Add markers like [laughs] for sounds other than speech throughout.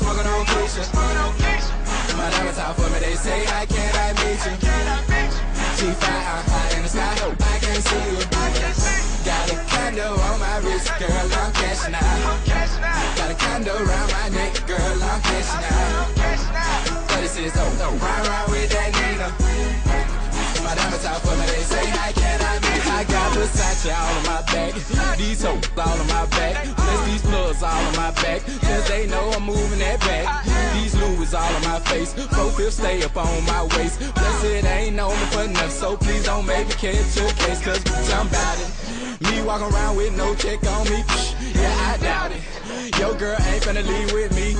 smoking on Keisha. My diamonds out for me, they say, I can't, I meet you? G5, I'm high in the sky, I can't see you. Got a condo on my wrist, girl, I'm cashing out. Got a condo around my neck, girl, I'm cashing out. 36, oh, oh, ride around with that Nina. My diamonds out for me, All on my face, four fifths stay up on my waist. Plus it ain't known me for enough, so please don't make me catch a case, cause bitch, I'm bout it. Me walking around with no check on me, psh, yeah, I doubt it. Your girl ain't finna leave with me,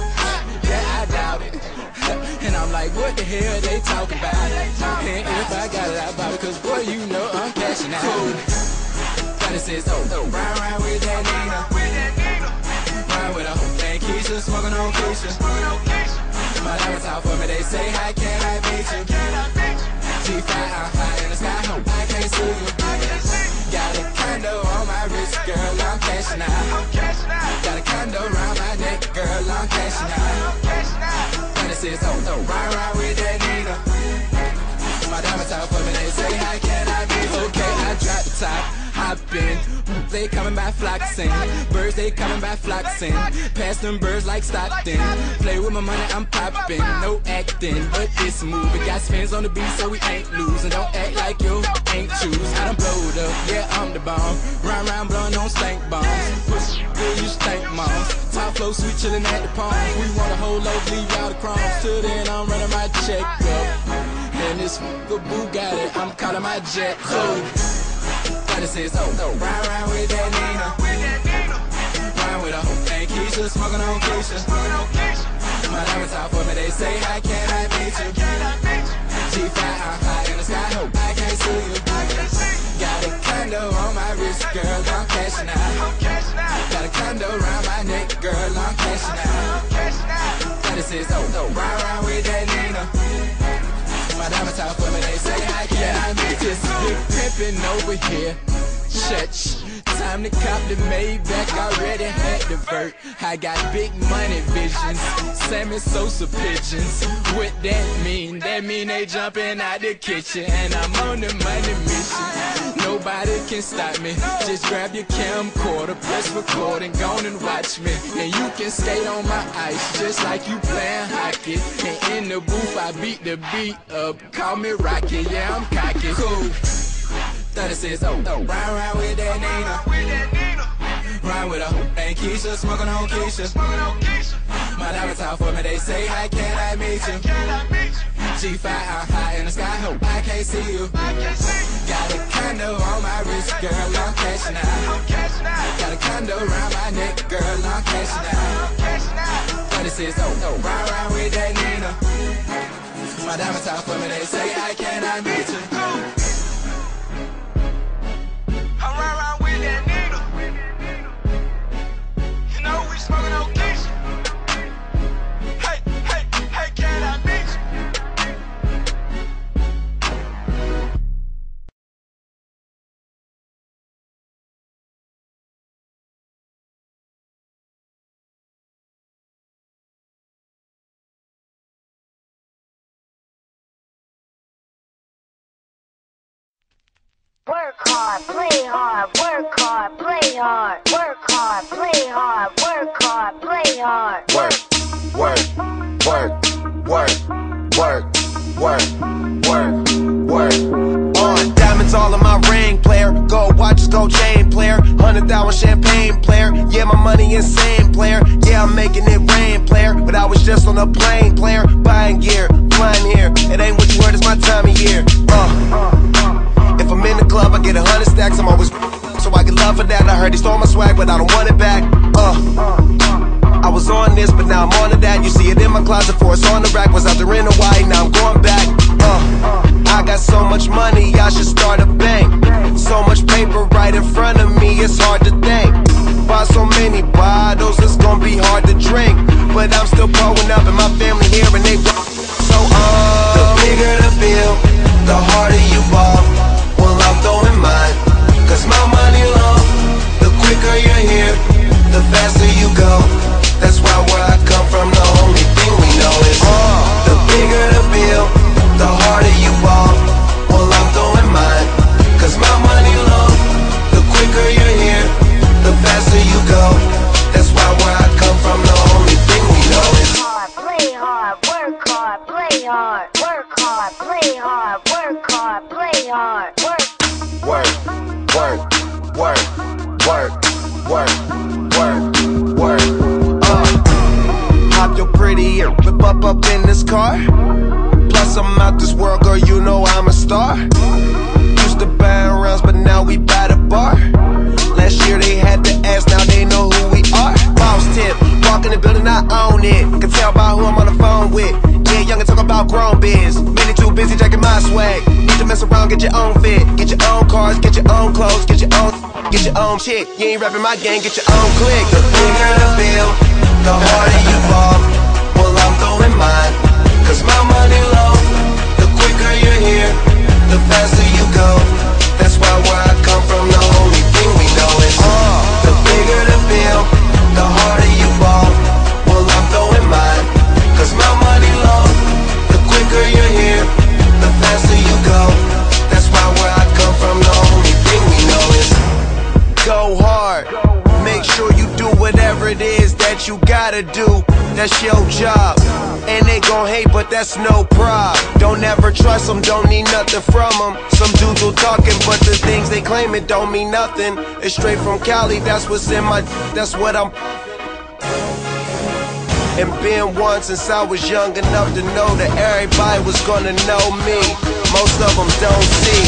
yeah, I doubt it. [laughs] And I'm like, what the hell they talking about? And if I got it, I buy it, cause boy, you know I'm cashing out. Cool. says, oh, oh, ride, ride with that Nina. Ride with a whole thing, Keisha, smoking on Keisha. My diamonds out for me, they say, how can I meet you? G5, I'm high in the sky, hope I can't see you. Got a condo on my wrist, girl, I'm cashing out. Got a condo around my neck, girl, I'm cashing out. 36, oh, oh, ride, ride with that Nina. My diamonds out for me, they say, how can I be? Okay, I drop the top, hop in. They coming by flocking. Birds, they coming by flocking. Pass them birds like Stockton. Play with my money, I'm popping. No acting, but it's moving. Got spins on the beat, so we ain't losing. Don't act like you ain't choose. I done blowed up, yeah, I'm the bomb. Round, round, blowing on stank bombs. Push, good, you stank moms. Top flow, sweet chillin' at the palm. We want a whole loaf, leave y'all the crumbs. Till then, I'm running my check up. And this the Bugatti, I'm calling my jet. So, 36, oh, oh, ride, ride with that Nina. Ride with a whole thing, Keisha, smoking on Keisha. My diamonds out for me, they say, how can I meet you? G5, I'm high in the sky, hope I can't see you. Got a condo on my wrist, girl, I'm cashing out. Got a condo around my neck, girl, I'm cashing out. 36, oh, oh, ride, ride with that Nina. My diamonds out for me, they say, how can I meet this big pimpin' over here? Church. Time to cop the Maybach, I already had the vert. I got big money visions, Sammy Sosa pigeons. What that mean? That mean they jumping out the kitchen, and I'm on the money mission. Nobody can stop me. Just grab your camcorder, press record, and go and watch me. And you can skate on my ice, just like you playing hockey. And in the booth, I beat the beat up. Call me Rocky, yeah, I'm cocky. Cool. 36, oh, oh, ride, ride with that Nina. Ride with a whole thing, Keisha, smoking on Keisha. My out for me, they say, how can I meet you? G5, I'm high in the sky, oh, hope I can't see you. Got a condo on my wrist, girl, I'm cashing out. Got a condo around my neck, girl, I'm cashing out. 36, oh, oh, ride, ride with that Nina. My out for me, they say, how can I meet you? Work hard, play hard, work hard, play hard, work hard, play hard, work hard, play hard. work, work, work, work, work, work, work, work. On diamonds all in my ring, player. Gold watches, gold chain, player. Hundred thousand champagne, player. Yeah, my money insane, player. Yeah, I'm making it rain, player. But I was just on a plane, player. Buying gear, flying here. It ain't what you heard, it's my time of year. Uh. If I'm in the club, I get a hundred stacks. I'm always so I get love for that. I heard he stole my swag, but I don't want it back. Uh. I was on this, but now I'm on to that. You see it in my closet for it's on the rack. Was out there in Hawaii, now I'm going back. Uh, I got so much money, I should start a bank. So much paper right in front of me, it's hard to think. Buy so many bottles, it's gonna be hard to drink. But I'm still growing up, and my family here, and they work, work, work, work, work. Work, work. Uh, hop your pretty and whip up up in this car. Plus I'm out this world, girl, you know I'm a star. Used to buy rounds, but now we buy the bar. Last year they had to ask, now they know who we are. Boss tip, walk in the building, I own it. Can tell by who I'm on the phone with. Young and talk about grown biz. Many too busy jacking my swag. Need to mess around, get your own fit. Get your own cars, get your own clothes, get your own, get your own chick. You ain't rapping my gang, get your own click. The bigger the bill, the harder you fall. Well, I'm throwing mine, cause my money low. The quicker you're here, the faster you it is that you gotta do. That's your job. And they gon' hate, but that's no prob. Don't ever trust them, don't need nothing from them. Some dudes will talking, but the things they claim it don't mean nothing. It's straight from Cali, that's what's in my, that's what I'm. And been one since I was young enough to know that everybody was gonna know me. Most of them don't see.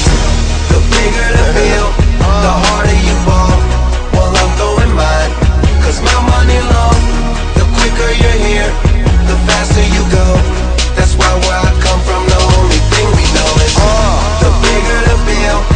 The bigger the bill, the harder you ball. Cause my money. The quicker you're here, the faster you go. That's why where I come from, the only thing we know is the bigger the bill,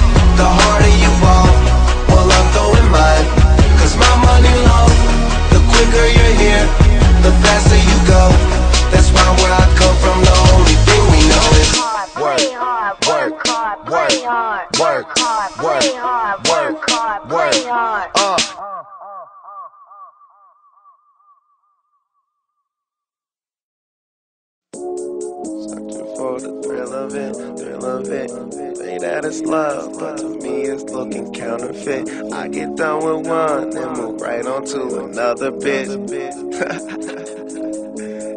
Searching the thrill of it, thrill of it. Say that it's love, but to me it's looking counterfeit. I get done with one, then move right on to another bit. [laughs]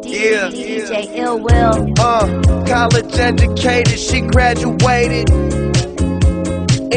yeah, DJ Ill Will. uh, college educated, she graduated.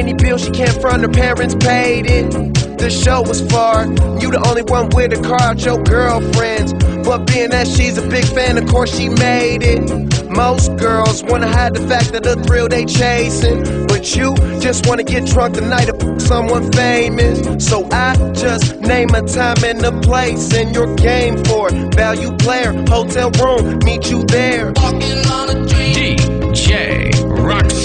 Any bill she can't front, her parents paid it. The show was far, you the only one with a car out your girlfriends. But being that she's a big fan, of course she made it. Most girls wanna hide the fact that the thrill they chasing. But you just wanna get drunk the night of someone famous. So I just name a time and a place and your game for it. Value player, hotel room, meet you there. Walking on a dream, DJ Rockstar.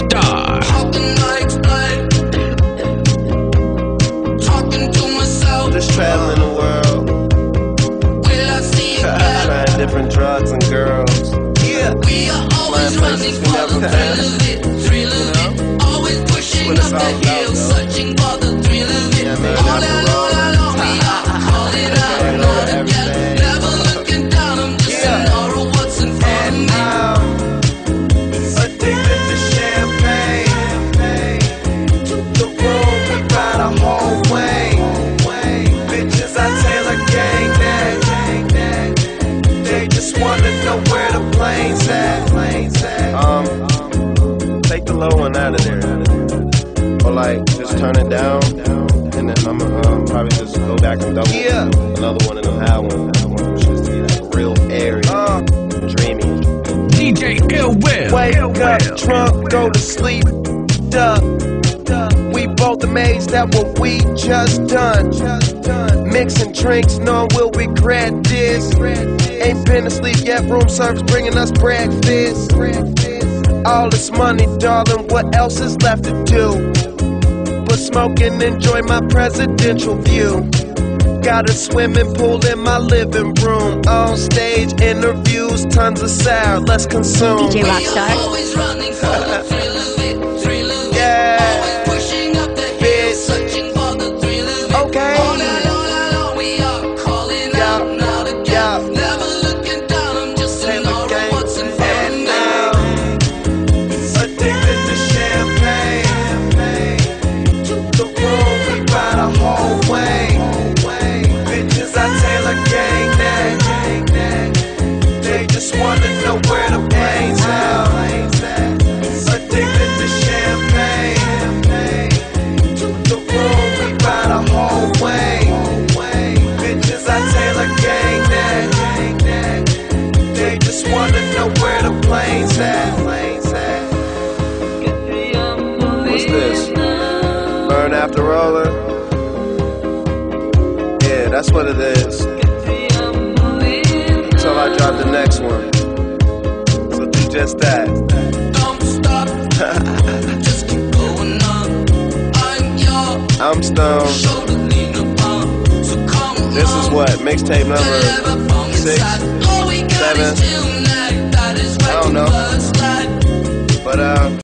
Different drugs and girls. Yeah. We are always running for the never thrill had. of it, thrill of it. Turn it down. And then I'ma um, probably just go back and double another one of them high ones. Just to get like real airy, dreamy. DJ Ill Will. Wake Ill up, Will. drunk, go to sleep. Duh. We both amazed at what we just done. Just done. Mixing drinks, knowing we'll regret this. Ain't been asleep yet, room service bringing us breakfast. All this money, darling, what else is left to do? But smoke and enjoy my presidential view. Got a swimming pool in my living room. On stage interviews, tons of sour. Let's consume. DJ We are Rockstar. I drop the next one. So do just that. Don't stop. [laughs] Just keep going on. I'm your I'm stoned. shoulder lean upon. So come This is what? Mixtape number six. inside. All we got seven. is tonight. That is why I don't know. But uh